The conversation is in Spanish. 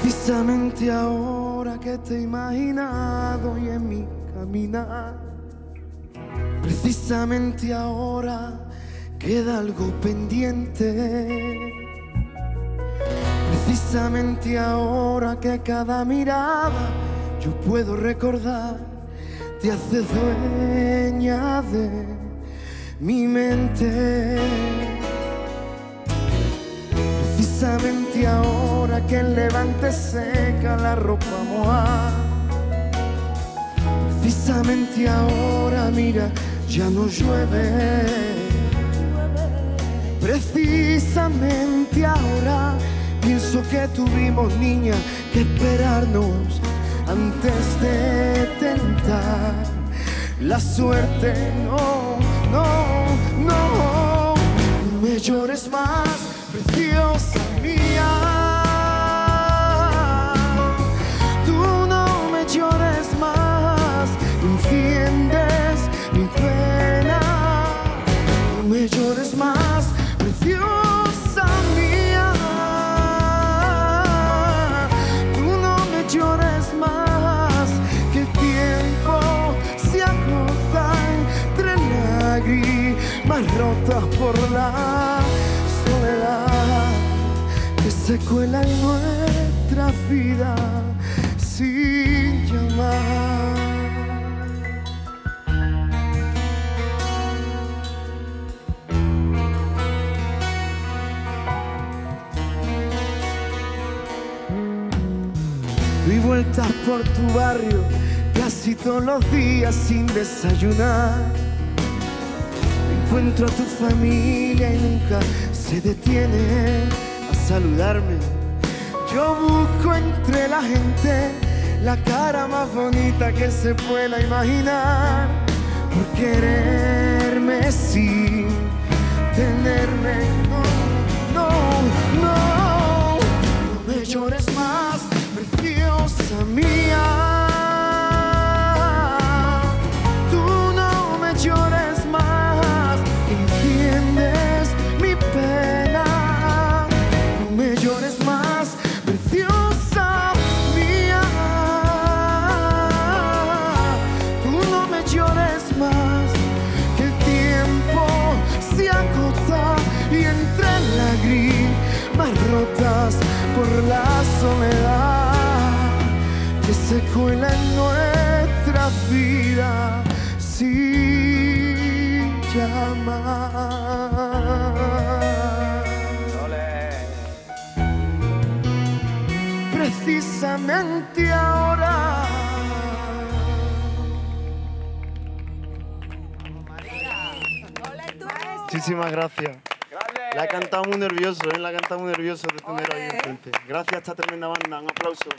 Precisamente ahora que te he imaginado y en mi caminar, precisamente ahora queda algo pendiente. Precisamente ahora que cada mirada yo puedo recordar, te hace dueña de mi mente. Precisamente ahora que el levante seca la ropa mojada. Precisamente ahora, mira, ya no llueve. Precisamente ahora pienso que tuvimos, niña, que esperarnos antes de tentar la suerte. No, no, no, no me llores más, preciosa. Rotas por la soledad que se cuela en nuestra vida sin llamar. Doy vueltas por tu barrio casi todos los días sin desayunar. Encuentro a tu familia y nunca se detiene a saludarme. Yo busco entre la gente la cara más bonita que se pueda imaginar. Por quererme sin tenerme. No, no, no. No me llores más, y entre lágrimas rotas por la soledad que se cuela en nuestra vida sin llamar. Precisamente ahora. Muchísimas gracias. La he cantado muy nervioso, ¿eh? La he cantado muy nervioso de tener ahí enfrente. Gracias a esta tremenda banda. Un aplauso.